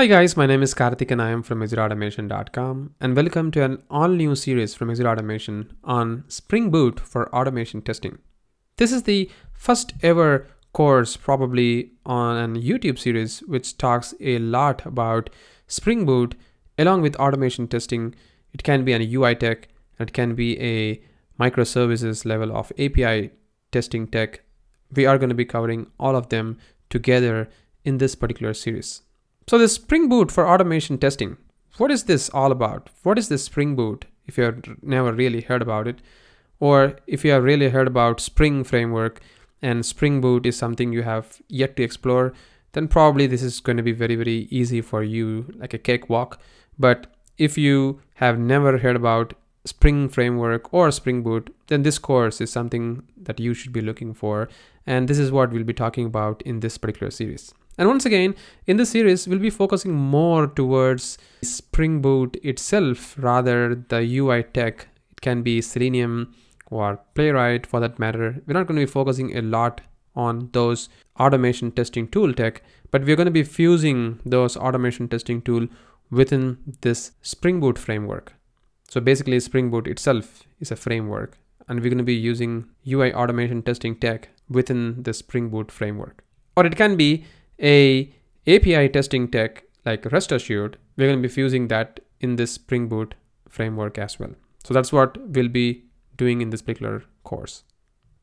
Hi guys, my name is Karthik and I am from ExecuteAutomation.com and welcome to an all new series from Execute Automation on Spring Boot for automation testing. This is the first ever course probably on a YouTube series which talks a lot about Spring Boot along with automation testing. It can be an UI tech, it can be a microservices level of API testing tech. We are going to be covering all of them together in this particular series. So the Spring Boot for automation testing, what is this all about? What is this Spring Boot if you have never really heard about it? Or if you have really heard about Spring Framework and Spring Boot is something you have yet to explore, then probably this is going to be very, very easy for you, like a cakewalk. But if you have never heard about Spring Framework or Spring Boot, then this course is something that you should be looking for. And this is what we'll be talking about in this particular series. And once again, in this series, we'll be focusing more towards Spring Boot itself rather the UI tech. It can be Selenium or Playwright for that matter. We're not going to be focusing a lot on those automation testing tool tech, but we're going to be fusing those automation testing tool within this Spring Boot framework. So basically Spring Boot itself is a framework and we're going to be using UI automation testing tech within the Spring Boot framework. Or it can be a API testing tech like Rest Assured, we're going to be fusing that in this Spring Boot framework as well. So that's what we'll be doing in this particular course.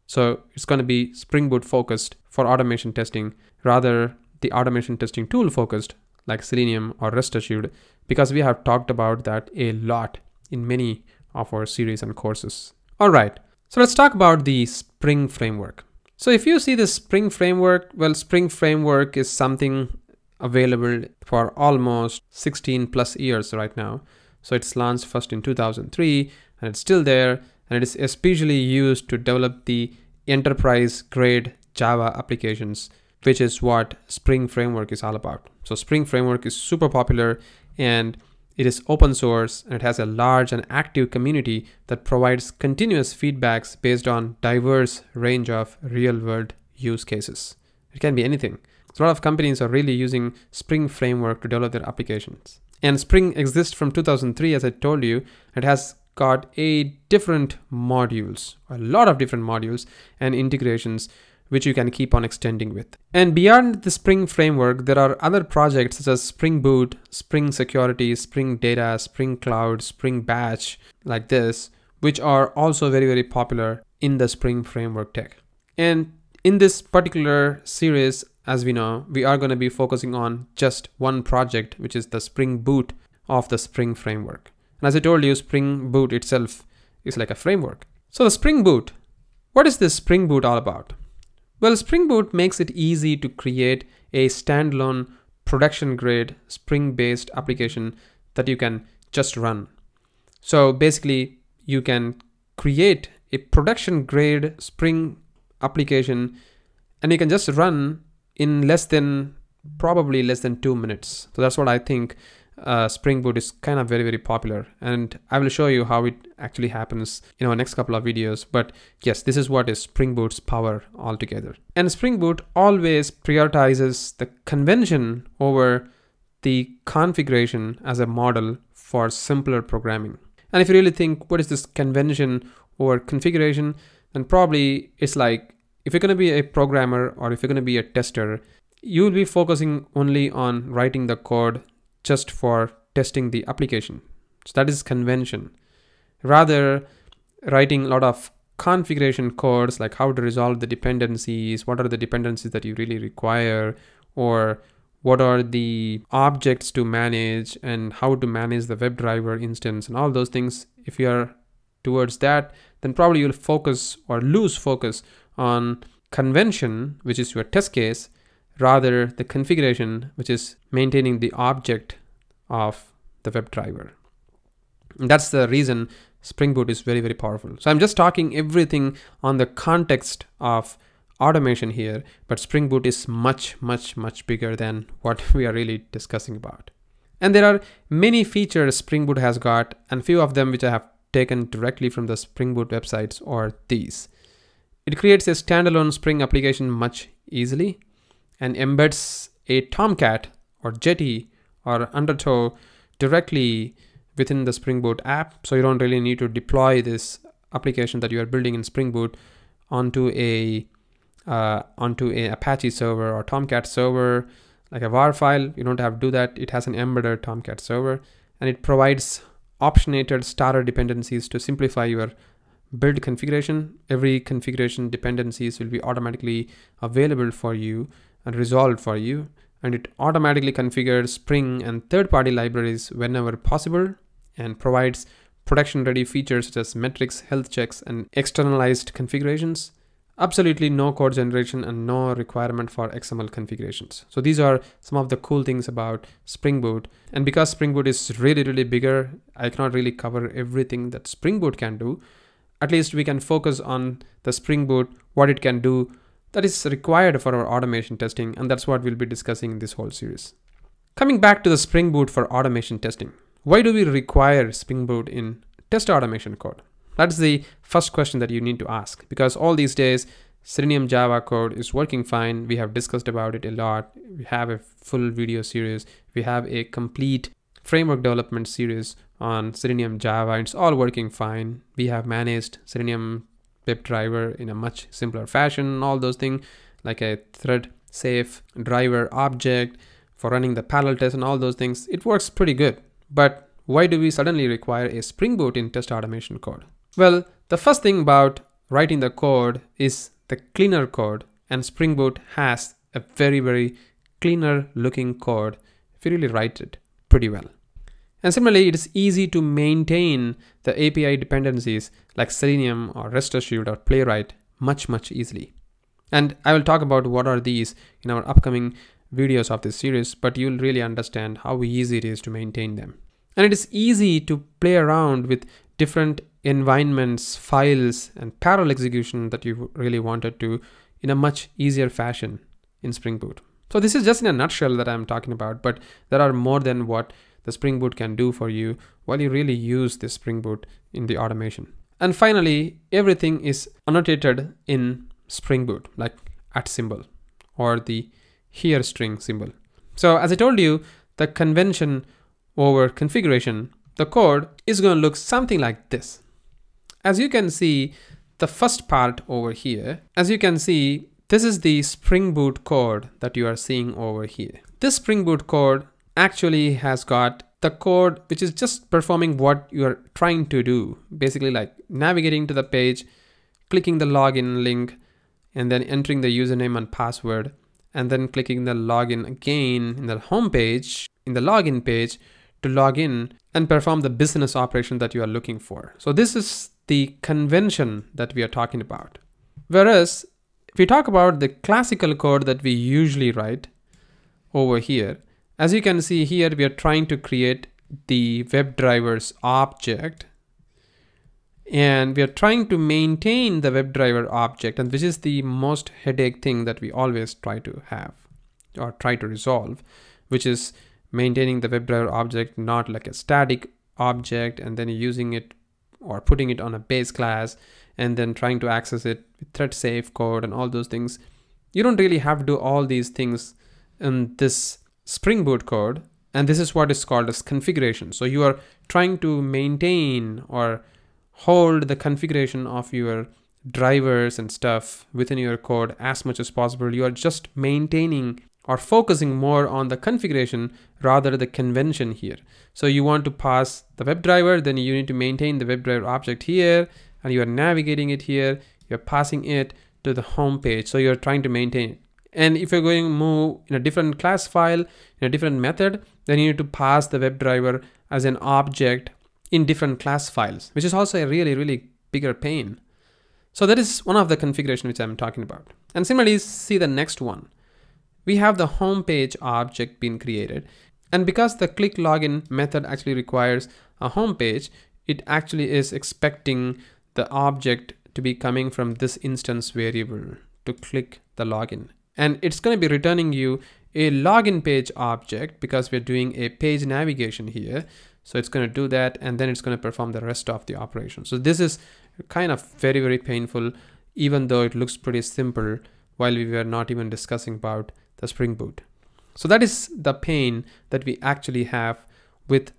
So it's going to be Spring Boot focused for automation testing rather the automation testing tool focused like Selenium or Rest Assured because we have talked about that a lot in many of our series and courses. All right, so let's talk about the Spring Framework. So if you see the Spring Framework, well, Spring Framework is something available for almost 16 plus years right now. So it's launched first in 2003 and it's still there and it is especially used to develop the enterprise grade Java applications, which is what Spring Framework is all about. So Spring Framework is super popular and it is open source and it has a large and active community that provides continuous feedbacks based on diverse range of real world use cases. It can be anything. So a lot of companies are really using Spring Framework to develop their applications. And Spring exists from 2003, as I told you. It has got a different modules, a lot of different modules and integrations which you can keep on extending with. And beyond the Spring framework, there are other projects such as Spring Boot, Spring Security, Spring Data, Spring Cloud, Spring Batch, like this, which are also very, very popular in the Spring framework tech. And in this particular series, as we know, we are going to be focusing on just one project, which is the Spring Boot of the Spring framework. And as I told you, Spring Boot itself is like a framework. So the Spring Boot, what is this Spring Boot all about? Well, Spring Boot makes it easy to create a standalone production grade Spring based application that you can just run. So basically, you can create a production grade Spring application and you can just run in less than probably less than two minutes. So that's what I think uh, Spring Boot is kind of very, very popular. And I will show you how it actually happens in our next couple of videos. But yes, this is what is Spring Boot's power altogether. And Spring Boot always prioritizes the convention over the configuration as a model for simpler programming. And if you really think, what is this convention or configuration? Then probably it's like, if you're going to be a programmer or if you're going to be a tester, you'll be focusing only on writing the code just for testing the application. So that is convention. Rather, writing a lot of configuration codes like how to resolve the dependencies, what are the dependencies that you really require, or what are the objects to manage and how to manage the WebDriver instance and all those things. If you are towards that, then probably you'll focus or lose focus on convention, which is your test case, rather the configuration, which is maintaining the object of the WebDriver. And that's the reason Spring Boot is very, very powerful. So I'm just talking everything on the context of automation here, but Spring Boot is much, much, much bigger than what we are really discussing about. And there are many features Spring Boot has got, and few of them which I have taken directly from the Spring Boot websites are these. It creates a standalone Spring application much easily and embeds a Tomcat or Jetty or undertow directly within the Spring Boot app. So you don't really need to deploy this application that you are building in Spring Boot onto a uh, onto a Apache server or Tomcat server, like a WAR file. You don't have to do that. It has an embedded Tomcat server, and it provides optionated starter dependencies to simplify your build configuration. Every configuration dependencies will be automatically available for you and resolved for you. And it automatically configures Spring and third-party libraries whenever possible and provides production ready features such as metrics, health checks, and externalized configurations. Absolutely no code generation and no requirement for XML configurations. So these are some of the cool things about Spring Boot. And because Spring Boot is really, really bigger, I cannot really cover everything that Spring Boot can do. At least we can focus on the Spring Boot, what it can do that is required for our automation testing. And that's what we'll be discussing in this whole series. Coming back to the Spring Boot for automation testing. Why do we require Spring Boot in test automation code? That's the first question that you need to ask because all these days Selenium Java code is working fine. We have discussed about it a lot. We have a full video series. We have a complete framework development series on Selenium Java. It's all working fine. We have managed Selenium WebDriver in a much simpler fashion. All those things like a thread safe driver object for running the parallel test and all those things. It works pretty good. But why do we suddenly require a Spring Boot in test automation code? Well, the first thing about writing the code is the cleaner code and Spring Boot has a very, very cleaner looking code if you really write it pretty well. And similarly, it is easy to maintain the API dependencies like Selenium or Rest Assured or Playwright much, much easily. And I will talk about what are these in our upcoming videos of this series, but you'll really understand how easy it is to maintain them. And it is easy to play around with different environments, files, and parallel execution that you really wanted to in a much easier fashion in Spring Boot. So this is just in a nutshell that I'm talking about, but there are more than what the Spring Boot can do for you while you really use this Spring Boot in the automation. And finally, everything is annotated in Spring Boot, like at symbol or the here string symbol. So as I told you, the convention over configuration, the code is going to look something like this. As you can see, the first part over here, as you can see, this is the Spring Boot code that you are seeing over here. This Spring Boot code actually has got the code which is just performing what you are trying to do. Basically like navigating to the page, clicking the login link, and then entering the username and password and then clicking the login again in the home page, in the login page to log in and perform the business operation that you are looking for. So this is the convention that we are talking about. Whereas if we talk about the classical code that we usually write over here, as you can see here, we are trying to create the WebDrivers object. And we are trying to maintain the WebDriver object and this is the most headache thing that we always try to have or try to resolve which is maintaining the WebDriver object not like a static object and then using it or putting it on a base class and then trying to access it with thread safe code and all those things. You don't really have to do all these things in this Spring Boot code and this is what is called as configuration so you are trying to maintain or hold the configuration of your drivers and stuff within your code as much as possible. You are just maintaining or focusing more on the configuration rather the convention here. So you want to pass the WebDriver, then you need to maintain the WebDriver object here, and you are navigating it here. You're passing it to the home page. So you're trying to maintain it. And if you're going to move in a different class file, in a different method, then you need to pass the WebDriver as an object in different class files, which is also a really, really bigger pain. So that is one of the configuration which I'm talking about. And similarly, see the next one. We have the home page object being created. And because the click login method actually requires a home page, it actually is expecting the object to be coming from this instance variable to click the login. And it's going to be returning you a login page object because we're doing a page navigation here. So it's going to do that and then it's going to perform the rest of the operation. So this is kind of very, very painful, even though it looks pretty simple while we were not even discussing about the Spring Boot. So that is the pain that we actually have with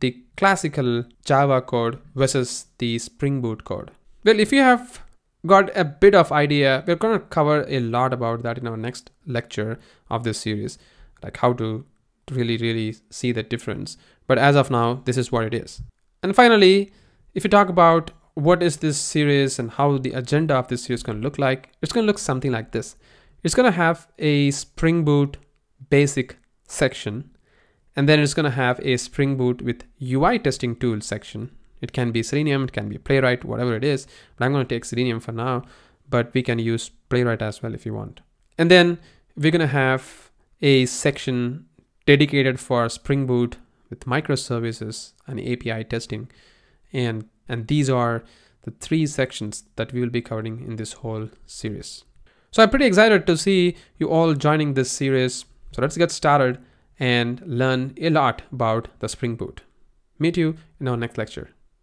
the classical Java code versus the Spring Boot code. Well, if you have got a bit of idea, we're going to cover a lot about that in our next lecture of this series, like how to really, really see the difference. But as of now, this is what it is. And finally, if you talk about what is this series and how the agenda of this series is going to look like, it's going to look something like this. It's going to have a Spring Boot basic section, and then it's going to have a Spring Boot with UI testing tool section. It can be Selenium, it can be Playwright, whatever it is, but I'm going to take Selenium for now, but we can use Playwright as well if you want. And then we're going to have a section dedicated for Spring Boot with microservices and API testing. And, and these are the three sections that we will be covering in this whole series. So I'm pretty excited to see you all joining this series. So let's get started and learn a lot about the Spring Boot. Meet you in our next lecture.